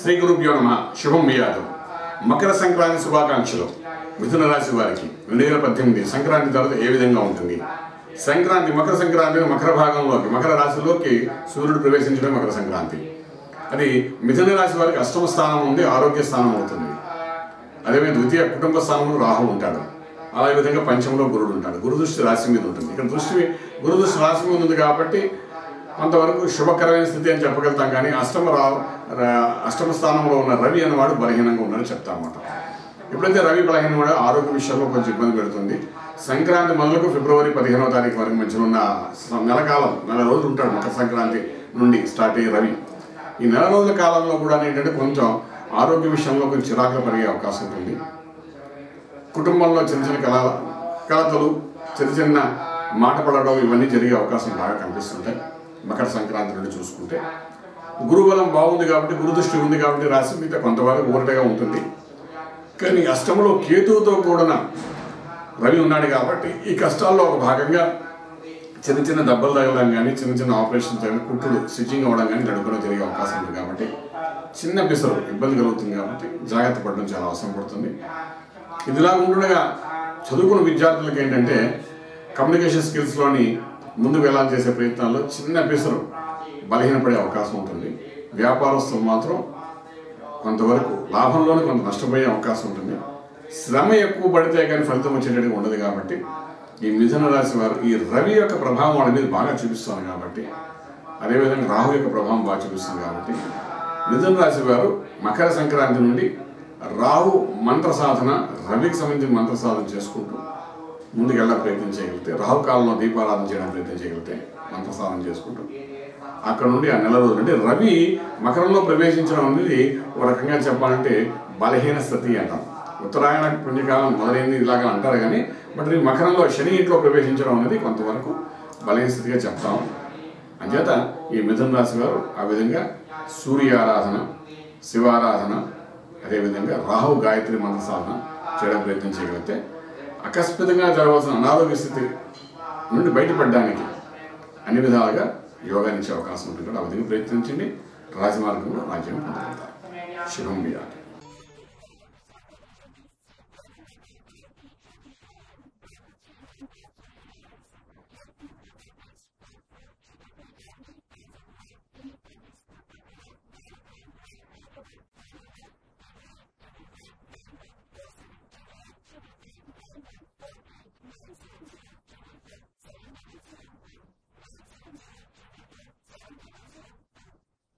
శ్రీ గురుభ్యో నమ శుభం బియాదు మకర సంక్రాంతి శుభాకాంక్షలు. మిథున రాశి వారికి రెండు వేల పద్దెనిమిది సంక్రాంతి తర్వాత ఏ విధంగా ఉంటుంది? సంక్రాంతి మకర సంక్రాంతి మకర భాగంలోకి మకర రాశిలోకి సూర్యుడు ప్రవేశించడం మకర సంక్రాంతి. అది మిథున రాశి వారికి అష్టమ స్థానం ఉంది ఆరోగ్య స్థానం అవుతుంది. అదేవిధంగా ద్వితీయ కుటుంబ స్థానంలో రాహు ఉంటాడు. అదే విధంగా పంచంలో గురుడు ఉంటాడు. గురు దృష్టి రాశి మీద ఉంటుంది. ఇక్కడ దృష్టి గురు దృష్టి రాశి మీద ఉంది కాబట్టి కొంతవరకు శుభకరమైన స్థితి అని చెప్పగలుగుతాం కానీ అష్టమ రా అష్టమ స్థానంలో ఉన్న రవి అనేవాడు బలహీనంగా ఉన్నాడని చెప్తామన్నమాట. ఎప్పుడైతే రవి బలహీనవాడో ఆరోగ్య విషయంలో కొంచెం ఇబ్బంది పెడుతుంది. సంక్రాంతి మొదలకు ఫిబ్రవరి పదిహేనవ తారీఖు వరకు మధ్యలో ఉన్న నెల నెలకాలం నెల రోజులు ఉంటాడు మకర సంక్రాంతి నుండి స్టార్ట్ అయ్యే రవి. ఈ నెల రోజుల కాలంలో కూడా ఏంటంటే కొంచెం ఆరోగ్య విషయంలో కొంచెం చిరాకులు పెరిగే అవకాశం ఉంటుంది కుటుంబంలో చిన్న చిన్న కళ కలతలు చిన్న చిన్న మాట పడడం ఇవన్నీ జరిగే అవకాశం బాగా కనిపిస్తుంటాయి. మకర సంక్రాంతి నుండి చూసుకుంటే. గురుబలం బాగుంది కాబట్టి గురుదృష్టి ఉంది కాబట్టి రాశి మీద కొంతవరకు ఊరటగా ఉంటుంది. కానీ అష్టంలో కేతువుతో కూడిన రవి ఉన్నాడు కాబట్టి ఈ కష్టాల్లో ఒక భాగంగా చిన్న చిన్న దెబ్బలు తగలడం కానీ చిన్న చిన్న ఆపరేషన్ కానీ కుట్టుడు స్టిచ్చింగ్ అవ్వడం కానీ నడుపుకోవడం జరిగే అవకాశం ఉంది కాబట్టి చిన్న పిసరు ఇబ్బంది కలుగుతుంది కాబట్టి జాగ్రత్త పడడం చాలా అవసరం పడుతుంది. ఇదిలా ఉండగా చదువుకున్న విద్యార్థులకు ఏంటంటే కమ్యూనికేషన్ స్కిల్స్లోని ముందుకు వెళ్ళాలని చేసే ప్రయత్నాల్లో చిన్న పిసరు బలహీనపడే అవకాశం ఉంటుంది. వ్యాపారస్తులు మాత్రం కొంతవరకు లాభంలోనే కొంత నష్టపోయే అవకాశం ఉంటుంది. శ్రమ ఎక్కువ పడితే కానీ ఫలితం వచ్చేటట్టుగా ఉండదు కాబట్టి ఈ మిథున రాశి వారు ఈ రవి యొక్క ప్రభావం వాళ్ళ మీద బాగా చూపిస్తుంది కాబట్టి అదేవిధంగా రాహు యొక్క ప్రభావం బాగా చూపిస్తుంది కాబట్టి మిథున రాశి వారు మకర సంక్రాంతి నుండి రాహు మంత్ర సాధన రవికి సంబంధించిన మంత్ర సాధన చేసుకుంటూ ముందుకు ప్రయత్నం చేయగలిగితే రాహు కాలంలో దీపారాధన చేయడానికి ప్రయత్నం చేయగలిగితే మంత్ర చేసుకుంటాం చేసుకుంటూ. అక్కడ నుండి ఆ నెల రోజులు అంటే రవి మకరంలో ప్రవేశించడం అనేది ఒక రకంగా చెప్పాలంటే బలహీన స్థితి అంటాం. ఉత్తరాయణ పుణ్యకాలం మొదలైంది ఇలాగా అంటారు కానీ బట్ ఈ మకరంలో శని ఇంట్లో ప్రవేశించడం అనేది కొంతవరకు బలహీన స్థితిగా చెప్తాం. అంచేత ఈ మిథున రాశి వారు ఆ విధంగా సూర్య ఆరాధన శివారాధన అదేవిధంగా రాహు గాయత్రి మంత్ర సాధన చేయడం ప్రయత్నం చేయగలిగితే అకస్మాత్తుగా జరగవలసిన అనారోగ్య స్థితి నుండి బయటపడడానికి అన్ని విధాలుగా యోగానిచ్చే అవకాశం ఉంటుంది. కాబట్టి ప్రయత్నించండి. రాజమార్గంలో రాజ్యం పొందగలుగుతారు శుభం వ్యాధి